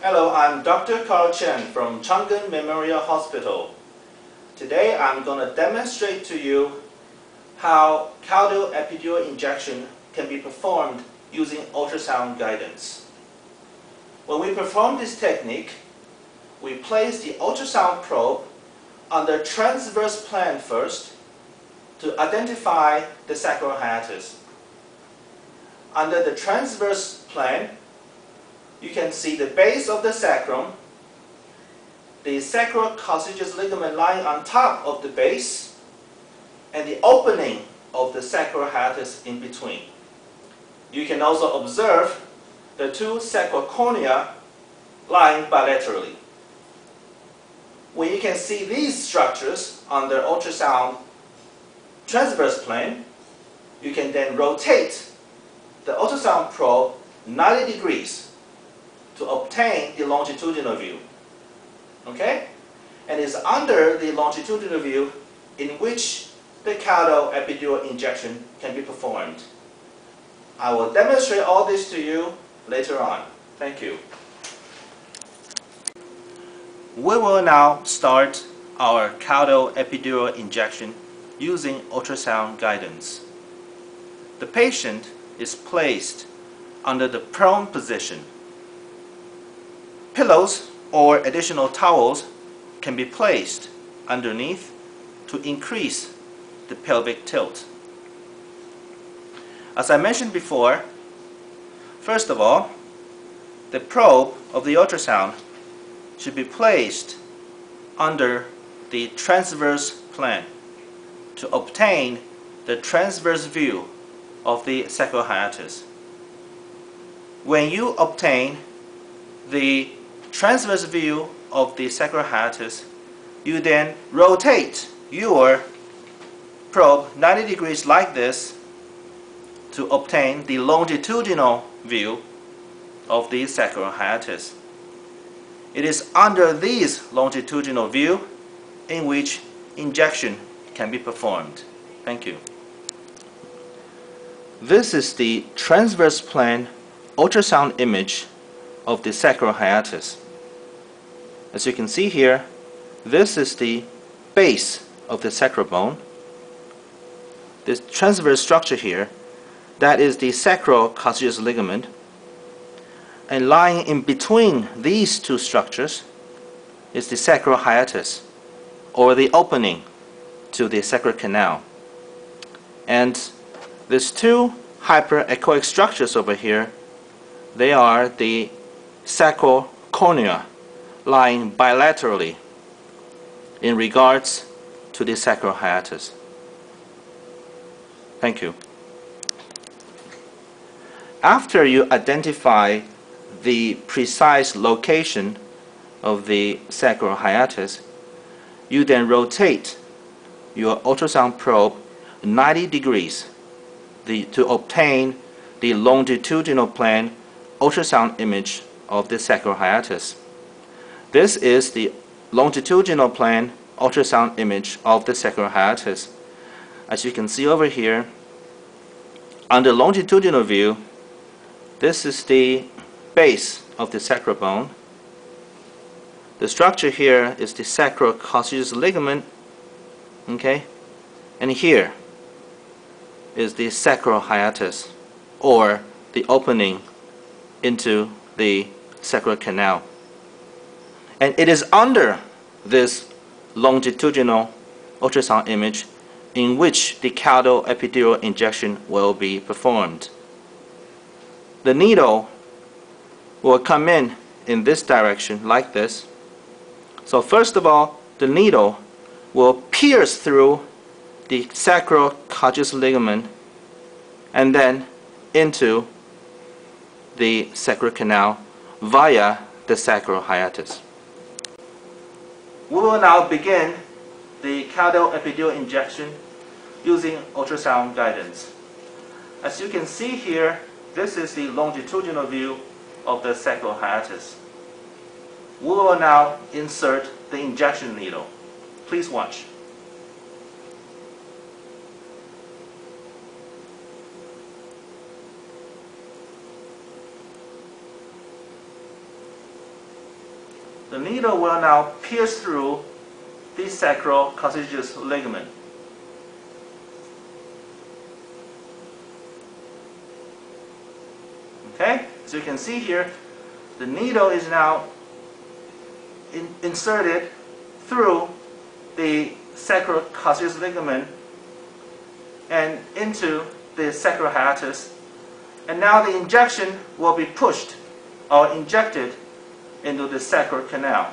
Hello, I'm Dr. Carl Chen from Chang Gung Memorial Hospital. Today I'm going to demonstrate to you how caudal epidural injection can be performed using ultrasound guidance. When we perform this technique, we place the ultrasound probe on the transverse plane first to identify the sacral hiatus. Under the transverse plane, you can see the base of the sacrum, the sacrococcygeal ligament lying on top of the base, and the opening of the sacral hiatus in between. You can also observe the two sacral cornua lying bilaterally. When you can see these structures on the ultrasound transverse plane, you can then rotate the ultrasound probe 90 degrees to obtain the longitudinal view. Okay? And it's under the longitudinal view in which the caudal epidural injection can be performed. I will demonstrate all this to you later on. Thank you. We will now start our caudal epidural injection using ultrasound guidance. The patient is placed under the prone position. Pillows or additional towels can be placed underneath to increase the pelvic tilt. As I mentioned before, first of all, the probe of the ultrasound should be placed under the transverse plane to obtain the transverse view of the sacral hiatus. When you obtain the transverse view of the sacral hiatus, you then rotate your probe 90 degrees like this to obtain the longitudinal view of the sacral hiatus. It is under this longitudinal view in which injection can be performed. Thank you. This is the transverse plane ultrasound image of the sacral hiatus. As you can see here, this is the base of the sacral bone. This transverse structure here, that is the sacrococcygeal ligament and lying in between these two structures is the sacral hiatus or the opening to the sacral canal. And these two hyperechoic structures over here, they are the sacral cornua lying bilaterally in regards to the sacral hiatus. Thank you. After you identify the precise location of the sacral hiatus, you then rotate your ultrasound probe 90 degrees the, to obtain the longitudinal plane ultrasound image of the sacral hiatus. This is the longitudinal plane ultrasound image of the sacral hiatus. As you can see over here, the longitudinal view, this is the base of the sacral bone. The structure here is the sacrococcygeal ligament, okay? And here is the sacral hiatus, or the opening into the sacral canal. And it is under this longitudinal ultrasound image in which the caudal epidural injection will be performed. The needle will come in in this direction like this. So first of all, the needle will pierce through the sacral coccygeus ligament and then into the sacral canal via the sacral hiatus. We will now begin the caudal epidural injection using ultrasound guidance. As you can see here, this is the longitudinal view of the sacral hiatus. We will now insert the injection needle. Please watch. The needle will now pierce through the sacrococcygeal ligament. Okay, so you can see here, the needle is now in, inserted through the sacrococcygeal ligament and into the sacral hiatus. And now the injection will be pushed or injected into the sacral canal.